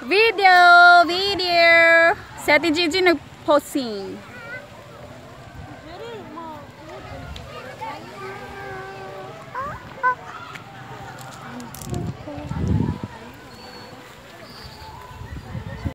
Video, video. Si Ate Gigi nag-posing.